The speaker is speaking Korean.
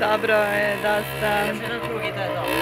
Dobro je da ste... Još jedan krug i da je dobro.